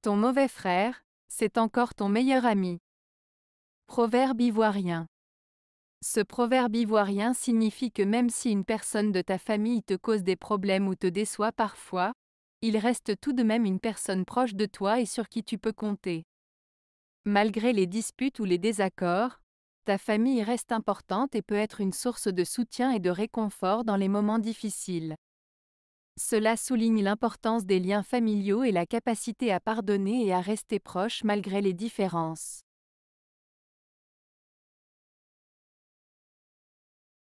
Ton mauvais frère, c'est encore ton meilleur ami. Proverbe ivoirien. Ce proverbe ivoirien signifie que même si une personne de ta famille te cause des problèmes ou te déçoit parfois, il reste tout de même une personne proche de toi et sur qui tu peux compter. Malgré les disputes ou les désaccords, ta famille reste importante et peut être une source de soutien et de réconfort dans les moments difficiles. Cela souligne l'importance des liens familiaux et la capacité à pardonner et à rester proche malgré les différences.